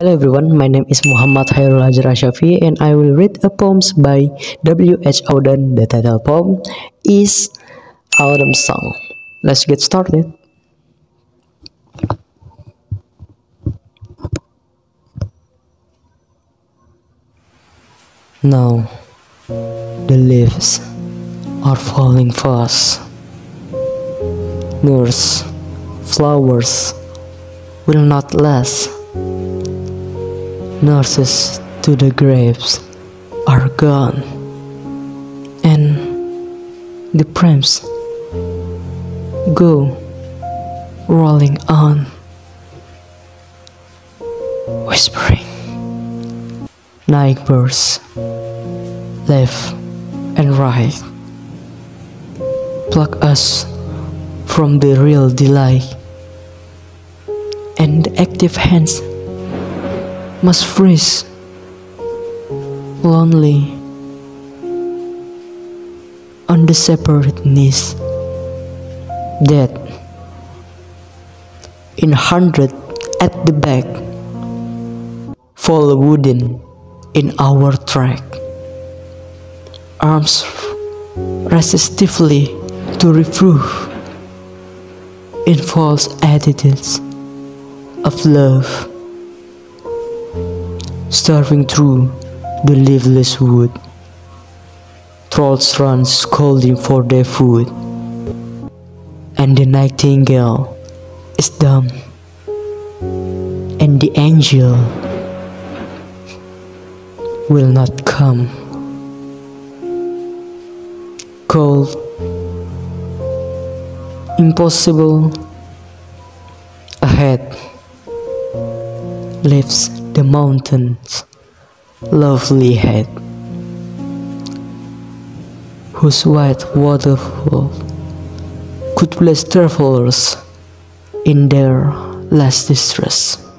Hello everyone, my name is Muhammad Hairul Hajar Ashafi and I will read a poem by W.H. Auden. The title poem is Autumn Song. Let's get started. Now, the leaves are falling fast. Nurse, flowers will not last nurses to the graves are gone, and the prams go rolling on, whispering. Night birds left and right pluck us from the real delight, and the active hands must freeze, lonely, on the separate knees, dead, in hundred at the back, fall wooden in our track, arms resistively to reproof in false attitudes of love starving through the leafless wood. Trolls run scolding for their food, and the nightingale is dumb, and the angel will not come. Cold, impossible, ahead lifts the mountain's lovely head, whose white waterfall could bless travelers in their last distress.